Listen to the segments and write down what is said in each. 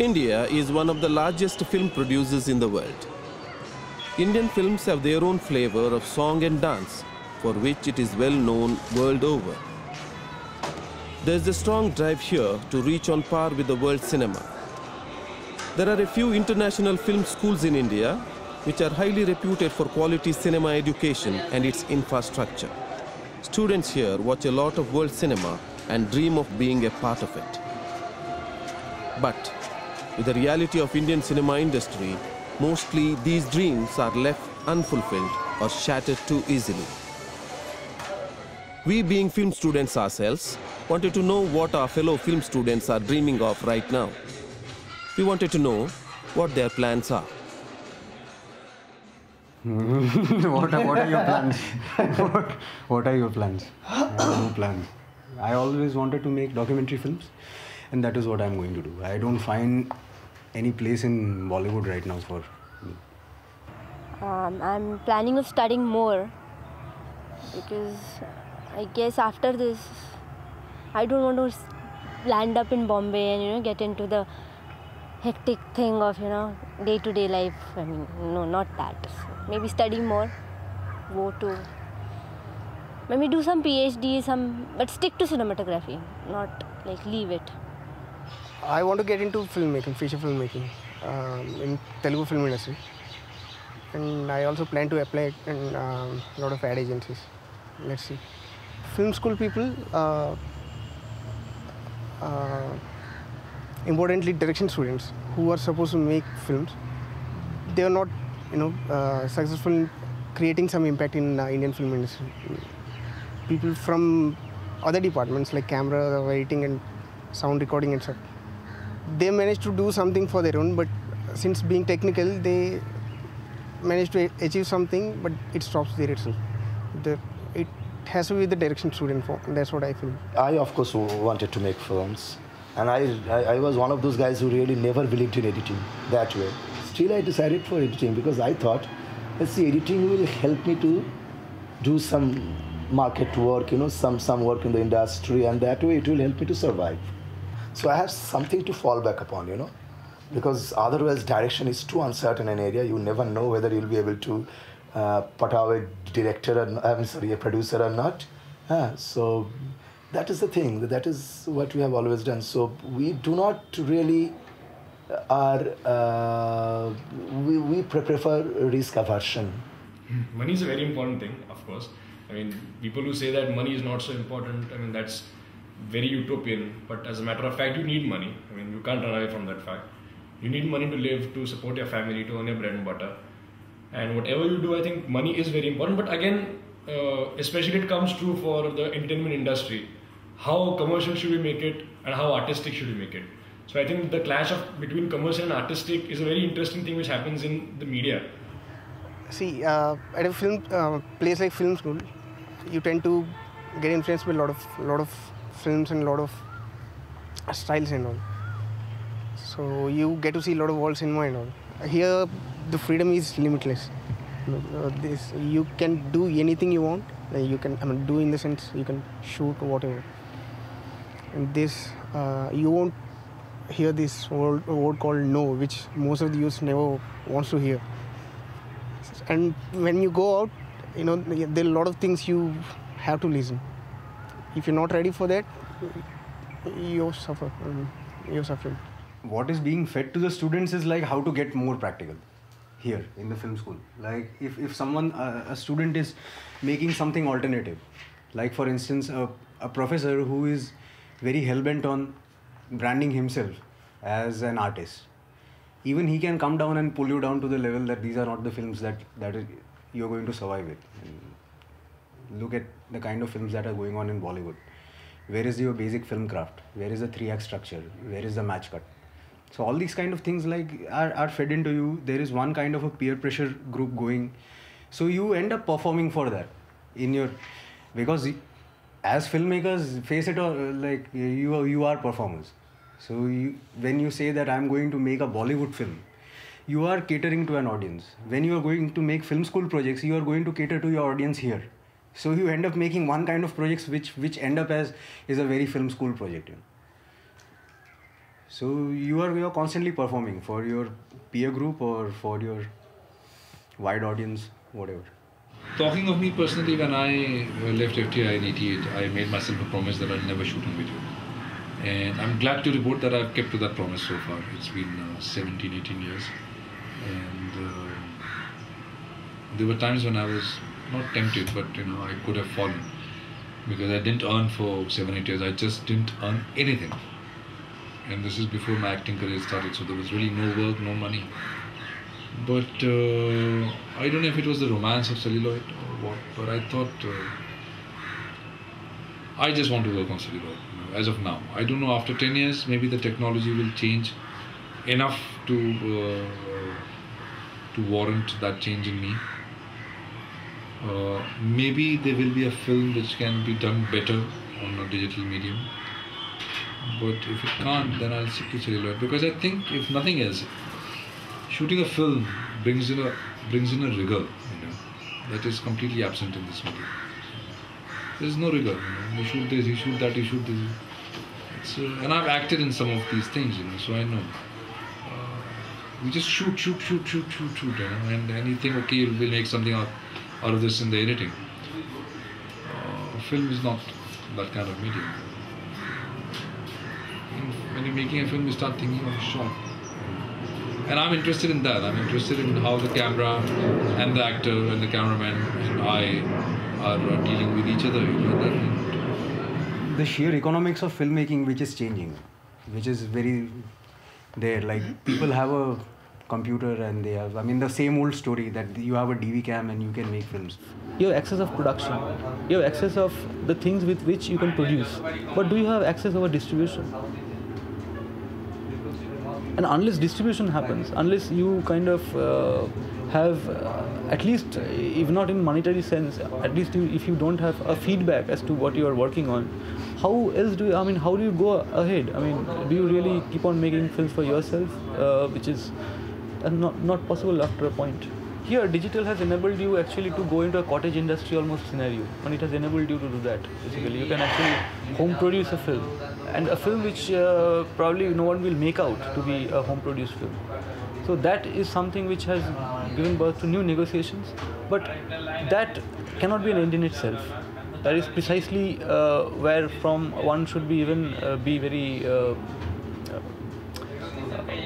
India is one of the largest film producers in the world. Indian films have their own flavor of song and dance, for which it is well known world over. There is a strong drive here to reach on par with the world cinema. There are a few international film schools in India which are highly reputed for quality cinema education and its infrastructure. Students here watch a lot of world cinema and dream of being a part of it. But with the reality of Indian cinema industry, mostly these dreams are left unfulfilled or shattered too easily. We being film students ourselves wanted to know what our fellow film students are dreaming of right now. We wanted to know what their plans are. what, are, what are your plans? what, what are your plans? No plans. I always wanted to make documentary films, and that is what I'm going to do. I don't find any place in Bollywood right now for me. Um, I'm planning of studying more because I guess after this, I don't want to land up in Bombay and you know get into the hectic thing of you know day to day life. I mean, no, not that. So maybe study more, go to maybe do some PhD, some but stick to cinematography, not like leave it. I want to get into filmmaking, feature filmmaking, um, in Telugu film industry, and I also plan to apply in um, a lot of ad agencies. Let's see. Film school people, uh, uh, importantly direction students who are supposed to make films, they are not, you know, uh, successful in creating some impact in uh, Indian film industry. People from other departments like camera, editing, and sound recording and they managed to do something for their own but since being technical they managed to achieve something but it stops there itself the, it has to be the direction student for that's what i feel I, of course, wanted to make films. And I, I, I was one of those guys who really never believed in editing that way. Still, I decided for editing because I thought, let's see, editing will help me to do some market work, you know, some, some work in the industry, and that way it will help me to survive. So I have something to fall back upon, you know, because otherwise direction is too uncertain an area. You never know whether you'll be able to uh, put out a director or I'm sorry, a producer or not. Ah, so that is the thing. That is what we have always done. So we do not really uh, are uh, we, we pre- prefer risk aversion. money is a very important thing, of course. I mean, people who say that money is not so important, I mean, that's very utopian. But as a matter of fact, you need money. I mean, you can't run away from that fact. You need money to live, to support your family, to earn your bread and butter. And whatever you do, I think money is very important. But again, uh, especially it comes true for the entertainment industry. How commercial should we make it, and how artistic should we make it? So I think the clash of between commercial and artistic is a very interesting thing which happens in the media. see uh, at a film uh, place like film school you tend to get influenced by a lot of lot of films and a lot of styles and all. So you get to see a lot of world cinema and all. Here the freedom is limitless. Uh, this you can do anything you want. You can i mean do in the sense you can shoot whatever. And this uh, you won't hear this word, word called no which most of the youth never wants to hear. And when you go out you know there are a lot of things you have to listen if you're not ready for that you suffer. Um, you're suffering. What is being fed to the students is like how to get more practical here in the film school. Like if, if someone uh, a student is making something alternative like for instance a, a professor who is very hell-bent on branding himself as an artist even he can come down and pull you down to the level that these are not the films that that you're going to survive with look at the kind of films that are going on in bollywood. Where is your basic film craft? Where is the three act structure? Where is the match cut? So all these kind of things like are, are fed into you. There is one kind of a peer pressure group going. So you end up performing for that in your because as filmmakers face it or like you are, you are performers. So you, when you say that i'm going to make a bollywood film you are catering to an audience. When you are going to make film school projects you are going to cater to your audience here so you end up making one kind of projects which which end up as is a very film school project you know. So you are you are constantly performing for your peer group or for your wide audience, whatever. Talking of me personally, when I uh, left FTII in 88, I made myself a promise that I'll never shoot on video. And I'm glad to report that I've kept to that promise so far. It's been uh, 17, 18 years. And uh, there were times when I was not tempted, but you know, I could have fallen because I didn't earn for seven, eight years. I just didn't earn anything. And this is before my acting career started, so there was really no work, no money. But uh, I don't know if it was the romance of celluloid or what, but I thought uh, I just want to work on celluloid you know, as of now. I don't know, after 10 years, maybe the technology will change enough to, uh, to warrant that change in me. Uh, maybe there will be a film which can be done better on a digital medium. But if it can't, then I'll stick to celluloid because I think, if nothing else, shooting a film brings in a brings in a rigor, you know, that is completely absent in this movie. There is no rigor. You, know. you shoot this, you shoot that, you shoot this. Uh, and I've acted in some of these things, you know, so I know. Uh, we just shoot, shoot, shoot, shoot, shoot, shoot, you know, and, anything okay, we'll make something out, out of this in the editing. Uh, film is not that kind of medium. When you're making a film, you start thinking of a shot and I'm interested in that. I'm interested in how the camera and the actor and the cameraman and I are dealing with each other. You know, the sheer economics of filmmaking, which is changing, which is very there. Like people have a computer and they have. I mean, the same old story that you have a DV cam and you can make films. You have access of production. You have access of the things with which you can produce. But do you have access over distribution? and unless distribution happens unless you kind of uh, have uh, at least if not in monetary sense at least if you don't have a feedback as to what you are working on how else do you i mean how do you go ahead i mean do you really keep on making films for yourself uh, which is uh, not not possible after a point. Here digital has enabled you actually to go into a cottage industry almost scenario and it has enabled you to do that basically. You can actually home produce a film and a film which uh, probably no one will make out to be a home produced film. So that is something which has given birth to new negotiations but that cannot be an end in itself. That is precisely uh, where from one should be even uh, be very uh, uh,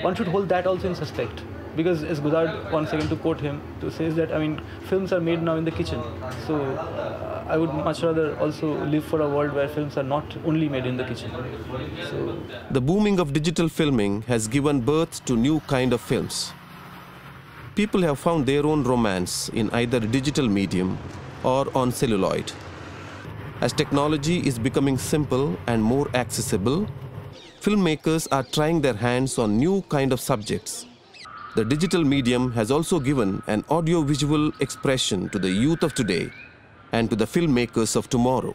one should hold that also in suspect because as Godard once again to quote him to says that I mean films are made now in the kitchen. So uh, I would much rather also live for a world where films are not only made in the kitchen. So the booming of digital filming has given birth to new kind of films. People have found their own romance in either digital medium or on celluloid. As technology is becoming simple and more accessible filmmakers are trying their hands on new kind of subjects the digital medium has also given an audio-visual expression to the youth of today and to the filmmakers of tomorrow.